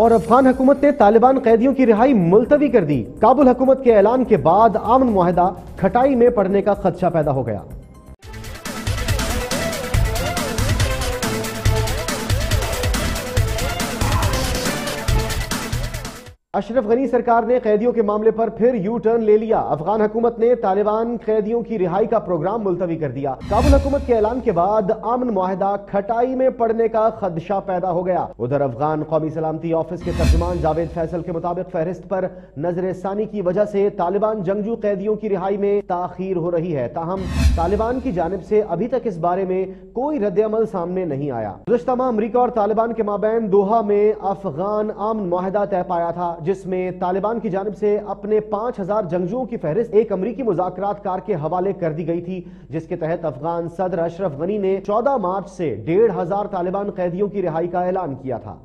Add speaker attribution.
Speaker 1: اور افغان حکومت نے طالبان قیدیوں کی رہائی ملتوی کر دی۔ کابل حکومت کے اعلان کے بعد آمن معاہدہ کھٹائی میں پڑنے کا خدشہ پیدا ہو گیا۔ اشرف غنی سرکار نے قیدیوں کے معاملے پر پھر یو ٹرن لے لیا۔ افغان حکومت نے طالبان قیدیوں کی رہائی کا پروگرام ملتوی کر دیا۔ کابل حکومت کے اعلان کے بعد امن معاہدہ کھٹائی میں پڑنے کا خدشہ پیدا ہو گیا۔ ادھر افغان قومی سلامتی آفس کے ترجمان جاوید فیصل کے مطابق فہرست پر نظر ثانی کی وجہ سے طالبان جنگجو قیدیوں کی رہائی میں تاخیر ہو رہی ہے۔ تاہم، طالبان کی جانب سے ابھی تک اس بارے میں کوئی رد عمل سامنے نہیں آیا۔ گزشتہ ماہ امریکہ اور طالبان کے مابین دوحہ میں افغان امن معاہدہ طے پایا تھا۔ جس میں طالبان کی جانب سے اپنے پانچ ہزار جنگجوؤں کی فہرست ایک امریکی مذاکرات کار کے حوالے کر دی گئی تھی، جس کے تحت افغان صدر اشرف غنی نے چودہ مارچ سے ڈیڑھ ہزار طالبان قیدیوں کی رہائی کا اعلان کیا تھا۔